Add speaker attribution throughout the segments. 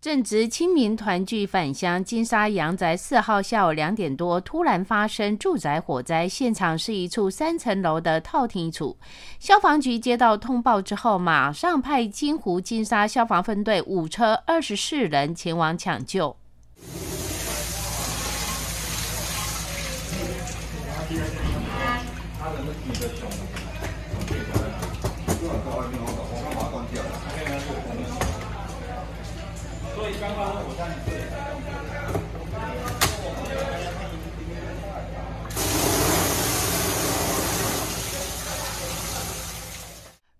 Speaker 1: 正值清明团聚返乡，金沙阳宅四号下午两点多突然发生住宅火灾，现场是一处三层楼的套厅处。消防局接到通报之后，马上派金湖金沙消防分队五车二十四人前往抢救。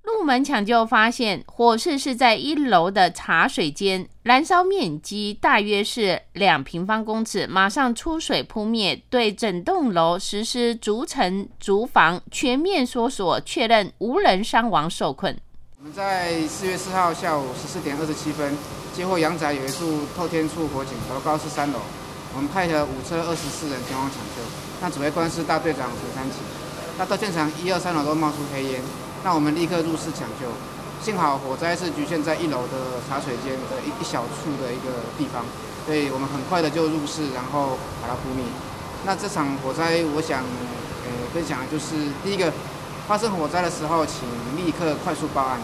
Speaker 1: 入门抢救发现，火势是在一楼的茶水间，燃烧面积大约是两平方公尺，马上出水扑灭，对整栋楼实施逐层逐房全面搜索，确认无人伤亡受困。
Speaker 2: 我们在四月四号下午十四点二十七分，接获阳宅有一处透天处火警，楼高是三楼，我们派了五车二十四人前往抢救。那指挥官是大队长陈三奇。那到现场一二三楼都冒出黑烟。那我们立刻入室抢救，幸好火灾是局限在一楼的茶水间的一一小处的一个地方，所以我们很快的就入室，然后把它扑灭。那这场火灾，我想，呃，分享的就是第一个，发生火灾的时候，请立刻快速报案。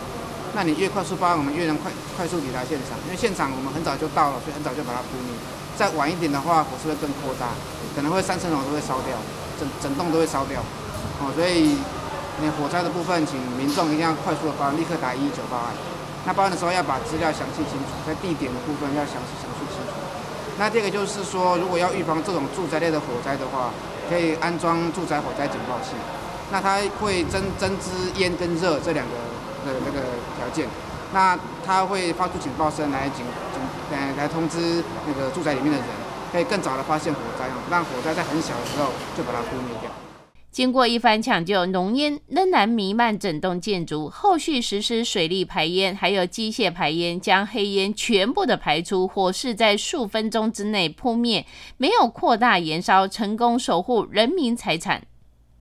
Speaker 2: 那你越快速报案，我们越能快快速抵达现场，因为现场我们很早就到了，所以很早就把它扑灭。再晚一点的话，火势会更扩大，可能会三层楼都会烧掉，整整栋都会烧掉。哦，所以。那火灾的部分，请民众一定要快速的报案，立刻打一一九报案。那报案的时候要把资料详细清楚，在地点的部分要详细详述清楚。那这个就是说，如果要预防这种住宅类的火灾的话，可以安装住宅火灾警报器。那它会增增知烟跟热这两个的那个条件。那它会发出警报声来警警呃来通知那个住宅里面的人，可以更早的发现火灾，让火灾在很小的时候就把它扑灭掉。
Speaker 1: 经过一番抢救，浓烟仍然弥漫整栋建筑。后续实施水力排烟，还有机械排烟，将黑烟全部的排出。火势在数分钟之内扑灭，没有扩大燃烧，成功守护人民财产。